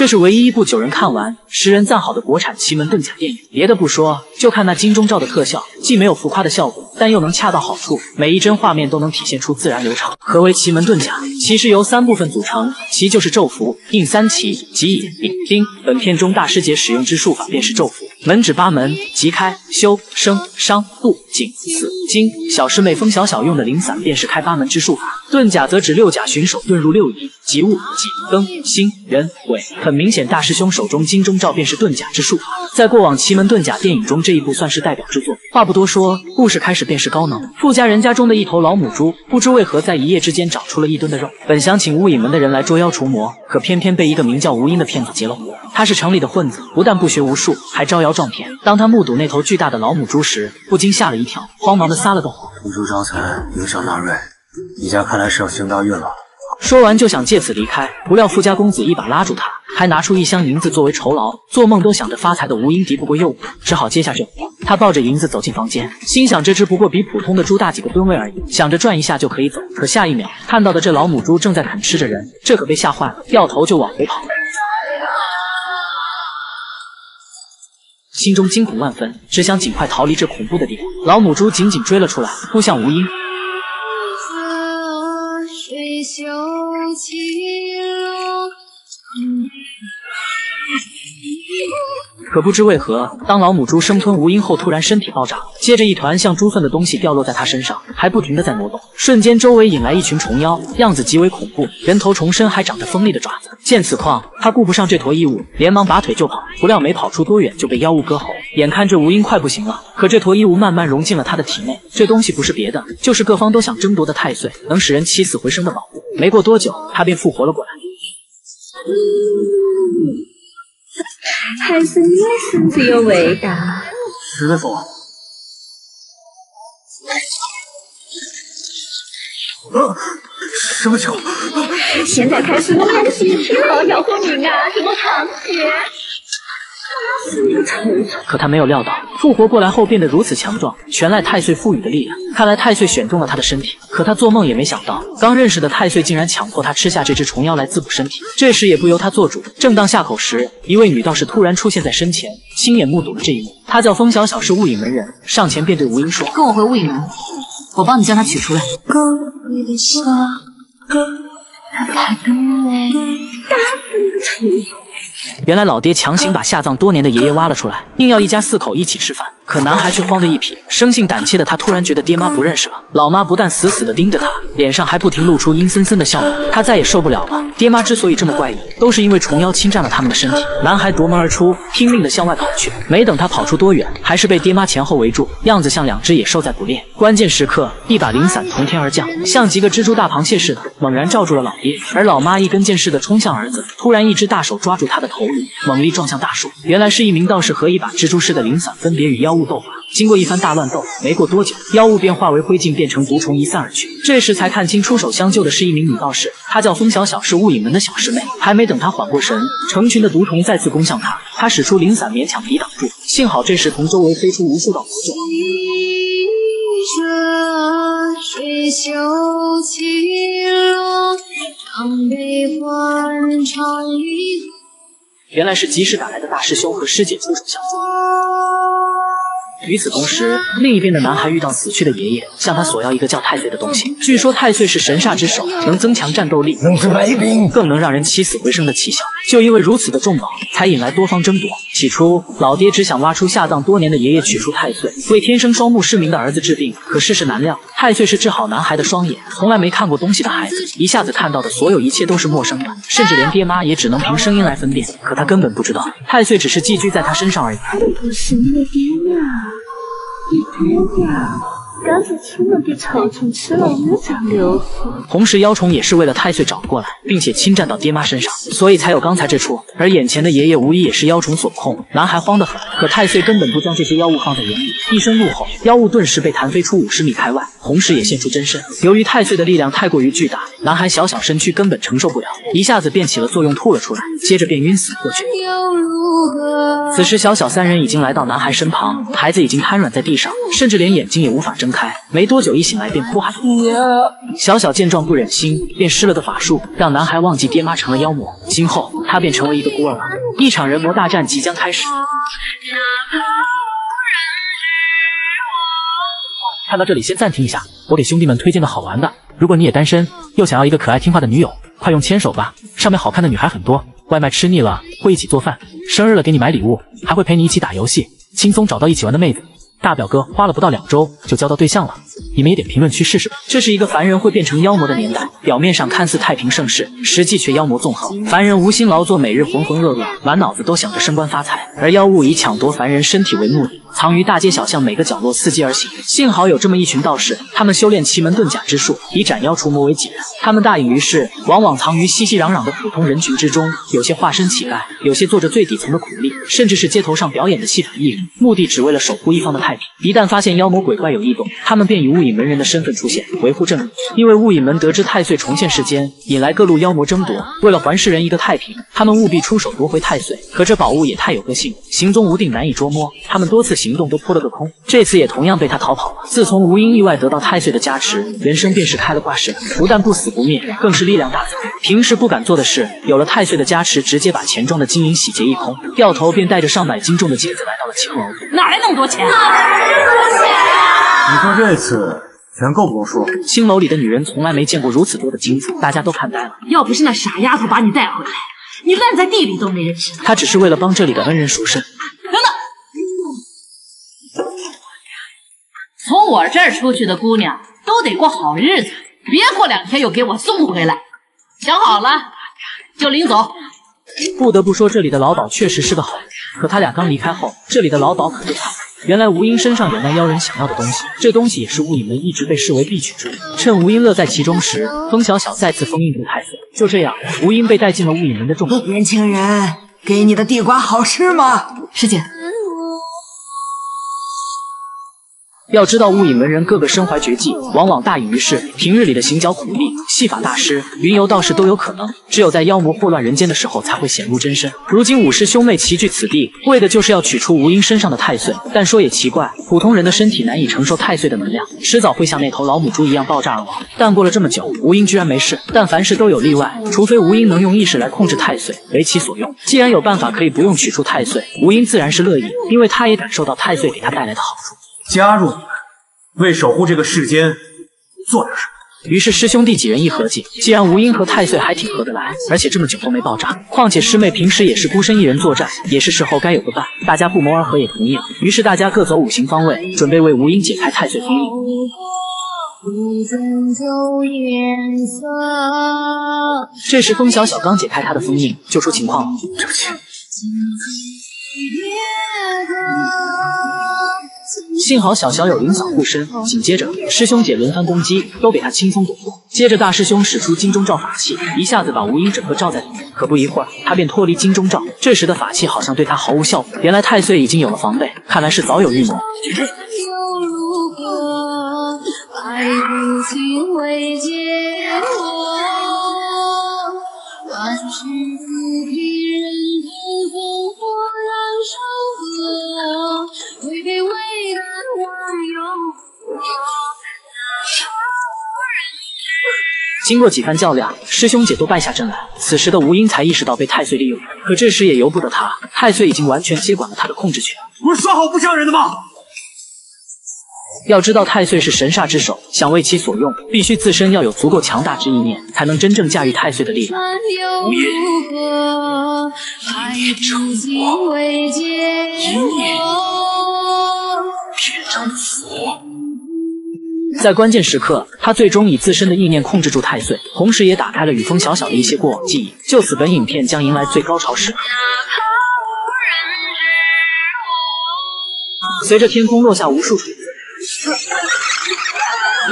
这是唯一一部九人看完、十人赞好的国产奇门遁甲电影。别的不说，就看那金钟罩的特效，既没有浮夸的效果，但又能恰到好处，每一帧画面都能体现出自然流畅。何为奇门遁甲？其实由三部分组成，其就是咒符、印三奇、及引、丁。本片中大师姐使用之术法便是咒符，门指八门：即开、修、生、伤、度、景、死、金。小师妹风小小用的灵伞便是开八门之术法，遁甲则指六甲寻手遁入六仪，即物、己、庚、辛、壬、癸。很明显，大师兄手中金钟罩便是遁甲之术法。在过往奇门遁甲电影中，这一部算是代表之作。话不多说，故事开始便是高能。富家人家中的一头老母猪，不知为何在一夜之间长出了一吨的肉。本想请巫隐门的人来捉妖除魔，可偏偏被一个名叫吴英的骗子劫了胡。他是城里的混子，不但不学无术，还招摇撞骗。当他目睹那头巨大的老母猪时，不禁吓了一跳，慌忙的撒了个谎。母猪招财，影响纳瑞，你家看来是要行大运了。说完就想借此离开，不料富家公子一把拉住他，还拿出一箱银子作为酬劳。做梦都想着发财的吴英敌不过诱惑，只好接下这活。他抱着银子走进房间，心想这只不过比普通的猪大几个吨位而已，想着转一下就可以走。可下一秒看到的这老母猪正在啃吃着人，这可被吓坏了，掉头就往回跑，心中惊恐万分，只想尽快逃离这恐怖的地方。老母猪紧紧追了出来，扑向吴英。秀可不知为何，当老母猪生吞吴英后，突然身体爆炸，接着一团像珠粪的东西掉落在他身上，还不停的在挪动，瞬间周围引来一群虫妖，样子极为恐怖，人头虫身，还长着锋利的爪子。见此况，他顾不上这坨异物，连忙拔腿就跑，不料没跑出多远就被妖物割喉。眼看这吴英快不行了，可这坨异物慢慢融进了他的体内，这东西不是别的，就是各方都想争夺的太岁，能使人起死回生的宝物。没过多久，他便复活了过来。还是你的绳子有味道。师傅，啊，什么酒？现在开始练习，好要活命啊！什么螃蟹？可他没有料到，复活过来后变得如此强壮，全赖太岁赋予的力量。看来太岁选中了他的身体。可他做梦也没想到，刚认识的太岁竟然强迫他吃下这只虫妖来滋补身体。这时也不由他做主，正当下口时，一位女道士突然出现在身前，亲眼目睹了这一幕。她叫风小小，是雾隐门人，上前便对吴英说：“跟我回雾隐门，我帮你将它取出来。”原来老爹强行把下葬多年的爷爷挖了出来，硬要一家四口一起吃饭。可男孩却慌得一匹，生性胆怯的他突然觉得爹妈不认识了。老妈不但死死地盯着他，脸上还不停露出阴森森的笑容。他再也受不了了。爹妈之所以这么怪异，都是因为虫妖侵占了他们的身体。男孩夺门而出，拼命地向外跑去。没等他跑出多远，还是被爹妈前后围住，样子像两只野兽在捕猎。关键时刻，一把灵伞从天而降，像几个蜘蛛大螃蟹似的，猛然罩住了老爹。而老妈一根箭似的冲向儿子，突然一只大手抓住他的头颅，猛力撞向大树。原来是一名道士和一把蜘蛛似的灵伞分别与妖物。斗法，经过一番大乱斗，没过多久，妖物便化为灰烬，变成毒虫，一散而去。这时才看清，出手相救的是一名女道士，她叫风小小，是雾隐门的小师妹。还没等她缓过神，成群的毒虫再次攻向她，她使出灵伞勉强抵挡住。幸好这时从周围飞出无数道符咒。原来是及时赶来的大师兄和师姐出手相助。与此同时，另一边的男孩遇到死去的爷爷，向他索要一个叫太岁的东西。据说太岁是神煞之首，能增强战斗力，更能让人起死回生的奇效。就因为如此的重宝，才引来多方争夺。起初，老爹只想挖出下葬多年的爷爷，取出太岁，为天生双目失明的儿子治病。可世事难料，太岁是治好男孩的双眼。从来没看过东西的孩子，一下子看到的所有一切都是陌生的，甚至连爹妈也只能凭声音来分辨。可他根本不知道，太岁只是寄居在他身上而已。不是你的爹呀。天呀！刚才亲了被臭虫吃了五脏六腑。红石，妖虫也是为了太岁找了过来，并且侵占到爹妈身上，所以才有刚才这出。而眼前的爷爷无疑也是妖虫所控，男孩慌得很。可太岁根本不将这些妖物放在眼里，一声怒吼，妖物顿时被弹飞出五十米开外，同时也现出真身。由于太岁的力量太过于巨大，男孩小小身躯根本承受不了，一下子便起了作用，吐了出来，接着便晕死过去。此时，小小三人已经来到男孩身旁，孩子已经瘫软在地上，甚至连眼睛也无法睁开。没多久，一醒来便哭喊。小小见状不忍心，便施了个法术，让男孩忘记爹妈成了妖魔。今后他便成为一个孤儿了。一场人魔大战即将开始。看到这里，先暂停一下，我给兄弟们推荐个好玩的。如果你也单身，又想要一个可爱听话的女友，快用牵手吧，上面好看的女孩很多。外卖吃腻了，会一起做饭；生日了给你买礼物，还会陪你一起打游戏，轻松找到一起玩的妹子。大表哥花了不到两周就交到对象了，你们也点评论区试试吧。这是一个凡人会变成妖魔的年代，表面上看似太平盛世，实际却妖魔纵横。凡人无心劳作，每日浑浑噩噩，满脑子都想着升官发财，而妖物以抢夺凡人身体为目的，藏于大街小巷每个角落，伺机而行。幸好有这么一群道士，他们修炼奇门遁甲之术，以斩妖除魔为己任。他们大隐于市，往往藏于熙熙攘攘的普通人群之中，有些化身乞丐，有些做着最底层的苦力，甚至是街头上表演的戏法艺人，目的只为了守护一方的太平。一旦发现妖魔鬼怪有异动，他们便以雾隐门人的身份出现，维护正义。因为雾隐门得知太岁重现世间，引来各路妖魔争夺，为了还世人一个太平，他们务必出手夺回太岁。可这宝物也太有个性，行踪无定，难以捉摸。他们多次行动都扑了个空，这次也同样被他逃跑了。自从吴英意外得到太岁的加持，人生便是开了挂式，不但不死不灭，更是力量大增。平时不敢做的事，有了太岁的加持，直接把钱庄的金银洗劫一空，掉头便带着上百斤重的金子来到了青楼。哪来那么多钱？你说这次钱够不够数？青楼里的女人从来没见过如此多的金子，大家都看呆了。要不是那傻丫头把你带回来，你烂在地里都没人知道。她只是为了帮这里的恩人赎身。我这儿出去的姑娘都得过好日子，别过两天又给我送回来。想好了就领走。不得不说，这里的老鸨确实是个好人。可他俩刚离开后，这里的老鸨可就惨了。原来吴英身上有那妖人想要的东西，这东西也是雾隐门一直被视为必取之物。趁吴英乐在其中时，风小小再次封印住太岁。就这样，吴英被带进了雾隐门的众人。年轻人，给你的地瓜好吃吗？师姐。要知道，雾隐门人个个身怀绝技，往往大隐于世。平日里的行脚苦力、戏法大师、云游道士都有可能，只有在妖魔祸乱人间的时候才会显露真身。如今五师兄妹齐聚此地，为的就是要取出吴英身上的太岁。但说也奇怪，普通人的身体难以承受太岁的能量，迟早会像那头老母猪一样爆炸而亡。但过了这么久，吴英居然没事。但凡事都有例外，除非吴英能用意识来控制太岁，为其所用。既然有办法可以不用取出太岁，吴英自然是乐意，因为他也感受到太岁给他带来的好处。加入你们，为守护这个世间做点什么。于是师兄弟几人一合计，既然吴英和太岁还挺合得来，而且这么久都没爆炸，况且师妹平时也是孤身一人作战，也是时候该有个伴。大家不谋而合也同意了。于是大家各走五行方位，准备为吴英解开太岁封印。这时风小小刚解开他的封印，就出情况了。对不起。幸好小小有灵嫂护身，紧接着师兄姐轮番攻击，都被他轻松躲过。接着大师兄使出金钟罩法器，一下子把吴英整个罩在里面。可不一会儿，他便脱离金钟罩。这时的法器好像对他毫无效果。原来太岁已经有了防备，看来是早有预谋。经过几番较量，师兄姐都败下阵来。此时的吴英才意识到被太岁利用，可这时也由不得他，太岁已经完全接管了他的控制权。不是说好不伤人的吗？要知道太岁是神煞之首，想为其所用，必须自身要有足够强大之意念，才能真正驾驭太岁的力量。无言，一念成佛，一念变成佛。在关键时刻，他最终以自身的意念控制住太岁，同时也打开了与风小小的一些过往记忆。就此，本影片将迎来最高潮时刻。随着天空落下无数虫子，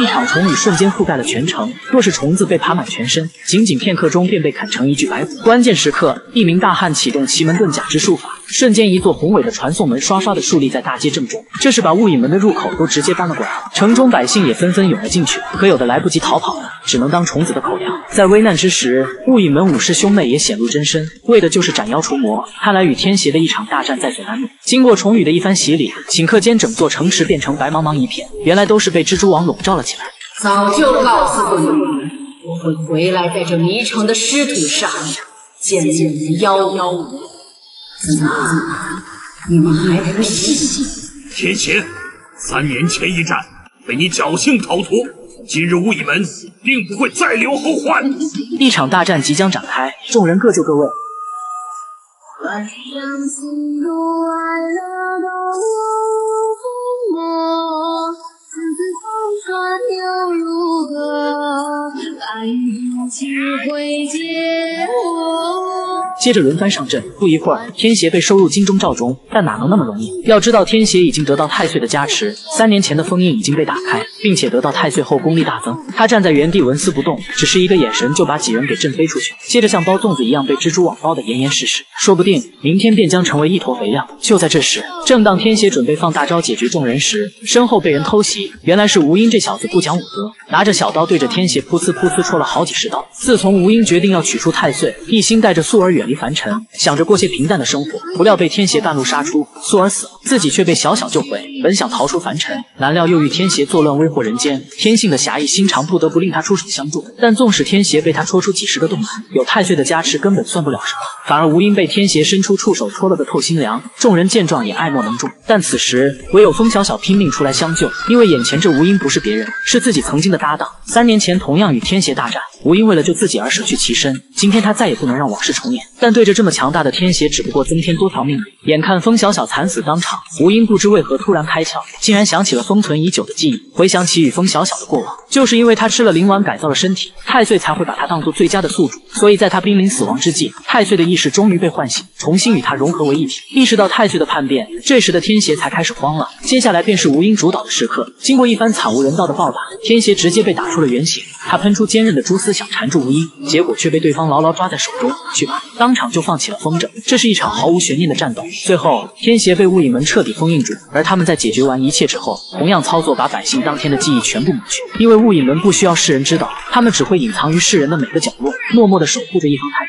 一场虫雨瞬间覆盖了全城。若是虫子被爬满全身，仅仅片刻中便被砍成一具白骨。关键时刻，一名大汉启动奇门遁甲之术法。瞬间一座宏伟的传送门刷刷的竖立在大街正中，这是把雾隐门的入口都直接搬了过来。城中百姓也纷纷涌了进去，可有的来不及逃跑的，只能当虫子的口粮。在危难之时，雾隐门五师兄妹也显露真身，为的就是斩妖除魔。看来与天邪的一场大战在所难免。经过重雨的一番洗礼，顷刻间整座城池变成白茫茫一片，原来都是被蜘蛛网笼罩了起来。早就告诉过你们，我会回来在这迷城的尸土上见你们的妖妖。怎么，你们还不信？天邪，三年前一战被你侥幸逃脱，今日无以门定不会再留后患。一场大战即将展开，众人各就各位。又接着轮番上阵，不一会儿，天邪被收入金钟罩中，但哪能那么容易？要知道，天邪已经得到太岁的加持，三年前的封印已经被打开，并且得到太岁后功力大增。他站在原地纹丝不动，只是一个眼神就把几人给震飞出去，接着像包粽子一样被蜘蛛网包得严严实实，说不定明天便将成为一坨肥料。就在这时，正当天邪准备放大招解决众人时，身后被人偷袭，原来是吴英这小子不讲武德，拿着小刀对着天邪噗呲噗呲戳了好几十刀。自从吴英决定要取出太岁，一心带着素儿远离。凡尘想着过些平淡的生活，不料被天邪半路杀出，素儿死了，自己却被小小救回。本想逃出凡尘，难料又遇天邪作乱，危祸人间。天性的侠义心肠，不得不令他出手相助。但纵使天邪被他戳出几十个洞来，有太岁的加持，根本算不了什么。反而吴英被天邪伸出触手戳了个透心凉。众人见状也爱莫能助。但此时唯有风小小拼命出来相救，因为眼前这吴英不是别人，是自己曾经的搭档。三年前同样与天邪大战，吴英为了救自己而舍去其身。今天他再也不能让往事重演。但对着这么强大的天邪，只不过增添多条命。眼看风小小惨死当场，吴英不知为何突然开开窍，竟然想起了封存已久的记忆。回想起与风小小的过往，就是因为他吃了灵丸改造了身体，太岁才会把他当做最佳的宿主。所以在他濒临死亡之际，太岁的意识终于被唤醒，重新与他融合为一体。意识到太岁的叛变，这时的天邪才开始慌了。接下来便是吴英主导的时刻。经过一番惨无人道的暴打，天邪直接被打出了原形。他喷出坚韧的蛛丝想缠住吴英，结果却被对方牢牢抓在手中。去吧，当场就放起了风筝。这是一场毫无悬念的战斗。最后，天邪被雾隐门彻底封印住，而他们在解决完一切之后，同样操作把百姓当天的记忆全部抹去。因为雾隐门不需要世人知道，他们只会隐藏于世人的每个角落，默默地守护着一方太。